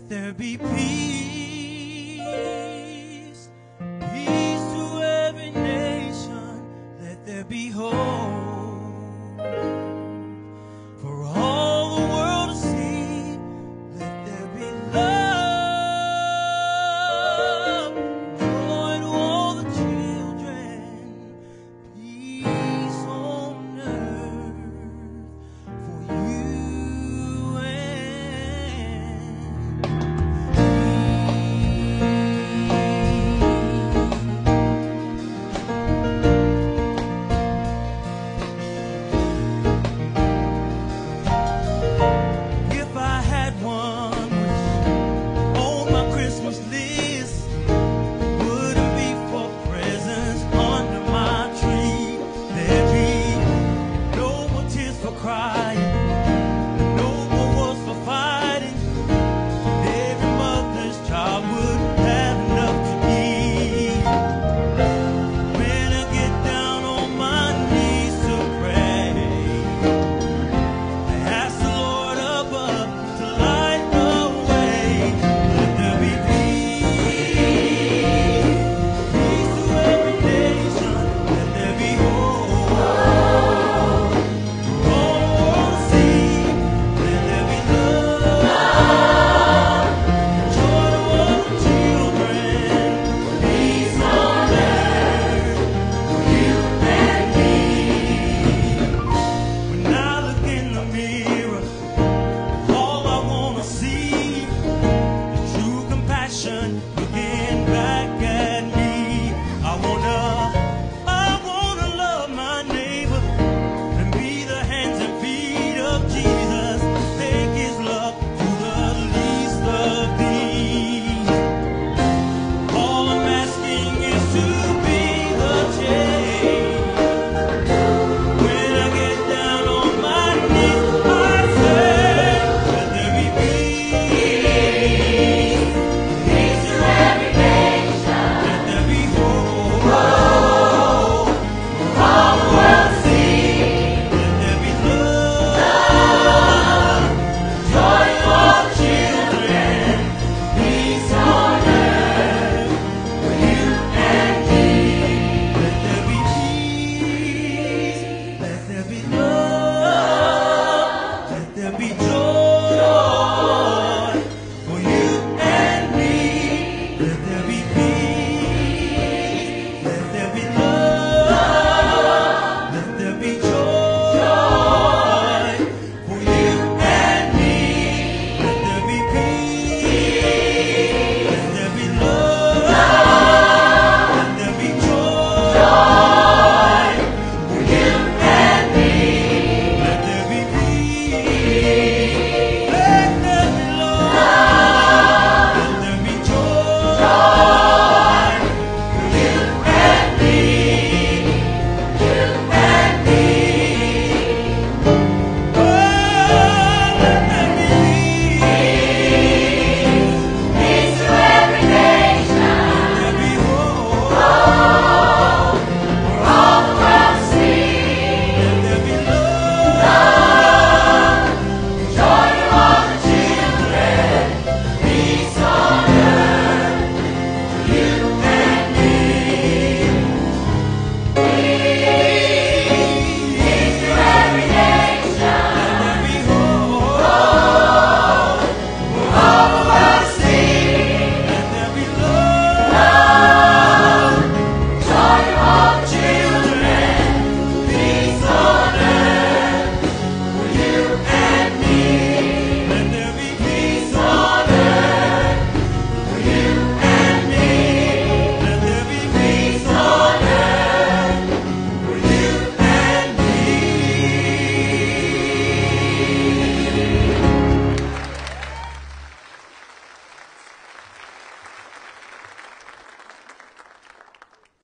Let there be peace, peace to every nation. Let there be hope.